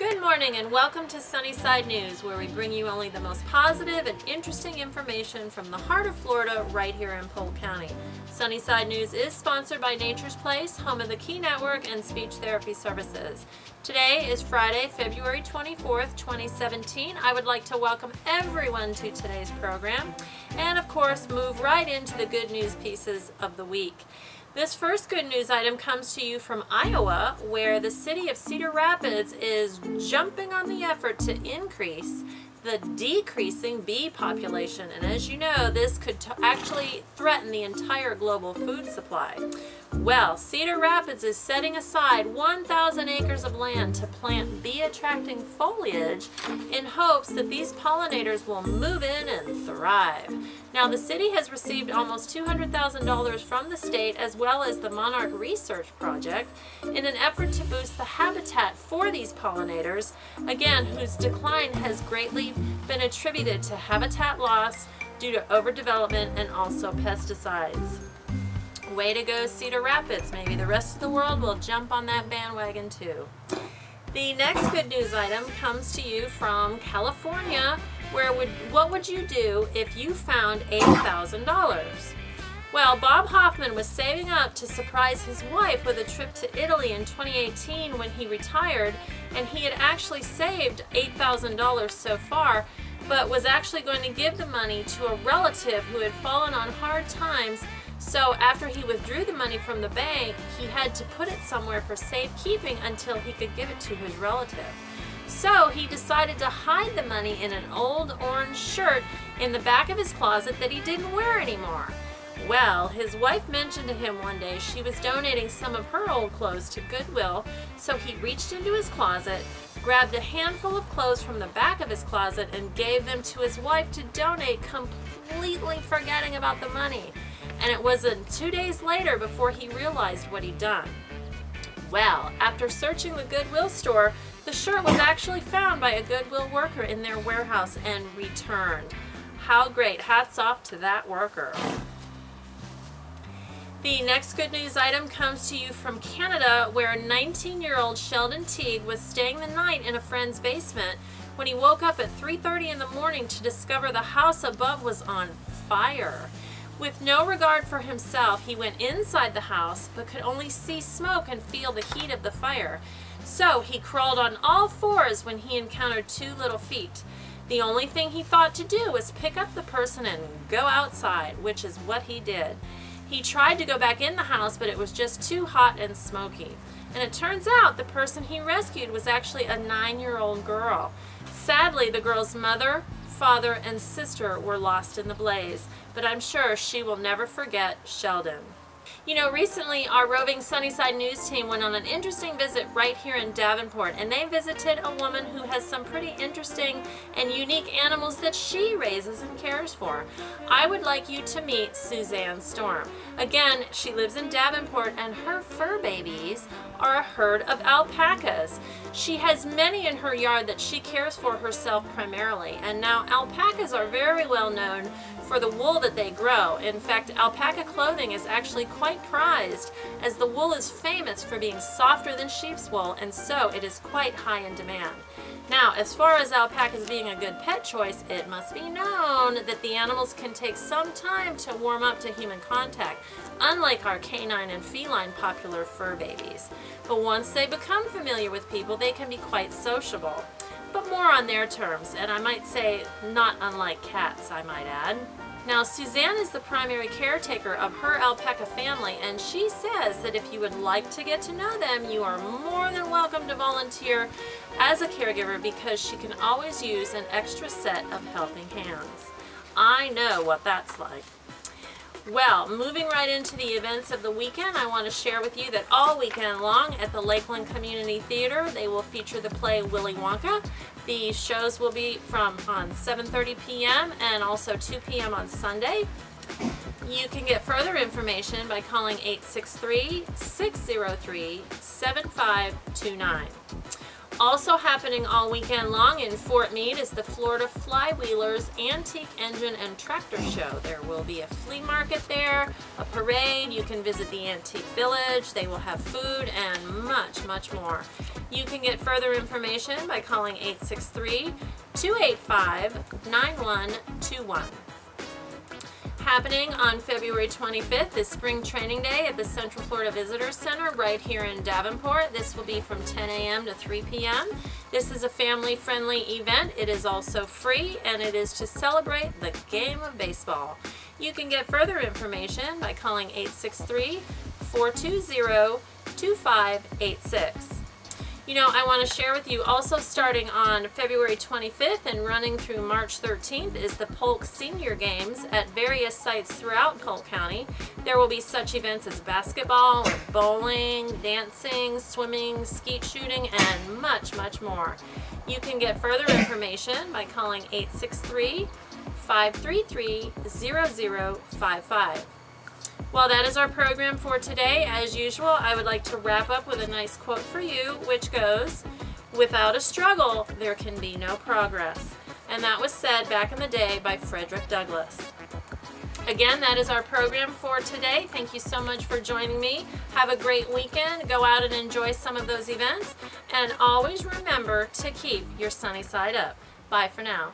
Good morning and welcome to Sunnyside News, where we bring you only the most positive and interesting information from the heart of Florida right here in Polk County. Sunnyside News is sponsored by Nature's Place, home of the Key Network and Speech Therapy Services. Today is Friday, February 24th, 2017. I would like to welcome everyone to today's program and, of course, move right into the good news pieces of the week. This first good news item comes to you from Iowa, where the city of Cedar Rapids is jumping on the effort to increase the decreasing bee population. And as you know, this could actually threaten the entire global food supply. Well, Cedar Rapids is setting aside 1,000 acres of land to plant bee-attracting foliage in hopes that these pollinators will move in and thrive. Now, the city has received almost $200,000 from the state as well as the Monarch Research Project in an effort to boost the habitat for these pollinators, again, whose decline has greatly been attributed to habitat loss due to overdevelopment and also pesticides. Way to go Cedar Rapids. Maybe the rest of the world will jump on that bandwagon too. The next good news item comes to you from California where would what would you do if you found $8,000? Well, Bob Hoffman was saving up to surprise his wife with a trip to Italy in 2018 when he retired, and he had actually saved $8,000 so far, but was actually going to give the money to a relative who had fallen on hard times so after he withdrew the money from the bank, he had to put it somewhere for safekeeping until he could give it to his relative. So he decided to hide the money in an old orange shirt in the back of his closet that he didn't wear anymore. Well, his wife mentioned to him one day she was donating some of her old clothes to Goodwill, so he reached into his closet, grabbed a handful of clothes from the back of his closet, and gave them to his wife to donate, completely forgetting about the money and it wasn't two days later before he realized what he'd done. Well, after searching the Goodwill store, the shirt was actually found by a Goodwill worker in their warehouse and returned. How great. Hats off to that worker. The next good news item comes to you from Canada where 19-year-old Sheldon Teague was staying the night in a friend's basement when he woke up at 3.30 in the morning to discover the house above was on fire. With no regard for himself, he went inside the house, but could only see smoke and feel the heat of the fire. So he crawled on all fours when he encountered two little feet. The only thing he thought to do was pick up the person and go outside, which is what he did. He tried to go back in the house, but it was just too hot and smoky. And it turns out the person he rescued was actually a nine-year-old girl. Sadly, the girl's mother, father, and sister were lost in the blaze, but I'm sure she will never forget Sheldon. You know, recently our roving Sunnyside News team went on an interesting visit right here in Davenport, and they visited a woman who has some pretty interesting and unique animals that she raises and cares for. I would like you to meet Suzanne Storm. Again, she lives in Davenport, and her fur babies are a herd of alpacas. She has many in her yard that she cares for herself primarily, and now alpacas are very well known for the wool that they grow. In fact, alpaca clothing is actually quite prized as the wool is famous for being softer than sheep's wool and so it is quite high in demand. Now, as far as alpacas being a good pet choice, it must be known that the animals can take some time to warm up to human contact, unlike our canine and feline popular fur babies. But once they become familiar with people, they can be quite sociable. But more on their terms, and I might say not unlike cats, I might add. Now Suzanne is the primary caretaker of her alpaca family and she says that if you would like to get to know them you are more than welcome to volunteer as a caregiver because she can always use an extra set of helping hands. I know what that's like. Well, moving right into the events of the weekend, I want to share with you that all weekend long at the Lakeland Community Theater, they will feature the play Willy Wonka. The shows will be from on 7.30 p.m. and also 2 p.m. on Sunday. You can get further information by calling 863-603-7529. Also happening all weekend long in Fort Meade is the Florida Flywheelers Antique Engine and Tractor Show. There will be a flea market there, a parade, you can visit the Antique Village, they will have food and much, much more. You can get further information by calling 863-285-9121 happening on February 25th is Spring Training Day at the Central Florida Visitor Center right here in Davenport. This will be from 10 a.m. to 3 p.m. This is a family-friendly event. It is also free and it is to celebrate the game of baseball. You can get further information by calling 863 420 2586. You know, I want to share with you also starting on February 25th and running through March 13th is the Polk Senior Games at various sites throughout Polk County. There will be such events as basketball, bowling, dancing, swimming, skeet shooting, and much, much more. You can get further information by calling 863 533 0055. Well, that is our program for today. As usual, I would like to wrap up with a nice quote for you, which goes, Without a struggle, there can be no progress. And that was said back in the day by Frederick Douglass. Again, that is our program for today. Thank you so much for joining me. Have a great weekend. Go out and enjoy some of those events. And always remember to keep your sunny side up. Bye for now.